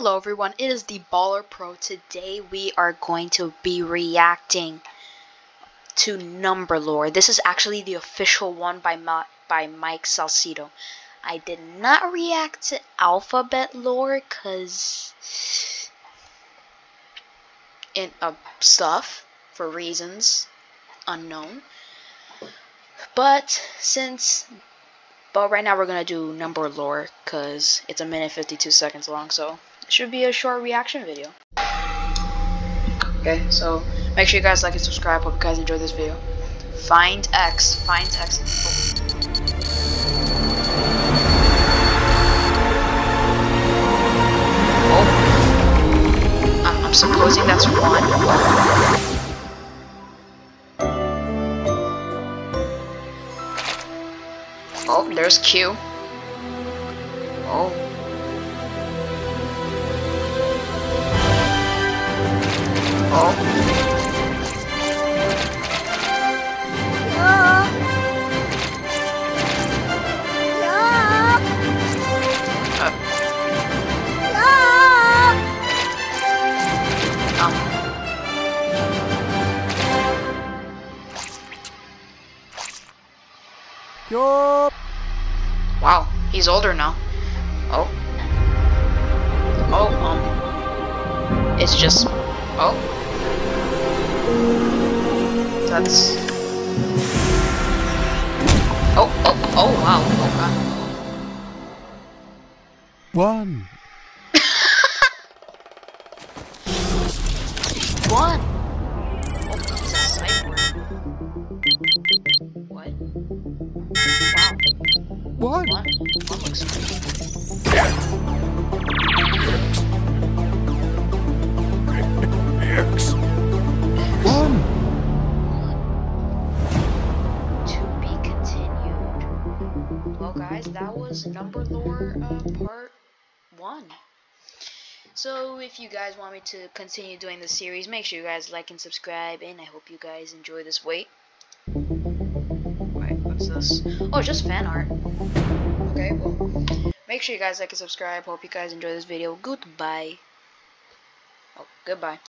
Hello everyone, it is the Baller Pro. Today we are going to be reacting to Number Lore. This is actually the official one by Ma by Mike Salcido. I did not react to Alphabet Lore cuz in uh, stuff for reasons unknown. But since but right now we're gonna do number lore because it's a minute 52 seconds long, so should be a short reaction video. Okay, so make sure you guys like and subscribe. Hope you guys enjoy this video. Find X. Find X. Oh. I'm, I'm supposing that's one. Oh, there's Q. Oh. Wow, he's older now. Oh. Oh, um. It's just. Oh. That's. Oh, oh, oh, wow. Oh, One. God. One! A. What? Wow. One. One? One looks Well, guys, that was number lore uh, part one. So, if you guys want me to continue doing the series, make sure you guys like and subscribe, and I hope you guys enjoy this wait. Wait, what's this? Oh, just fan art. Okay, well, make sure you guys like and subscribe. Hope you guys enjoy this video. Goodbye. Oh, goodbye.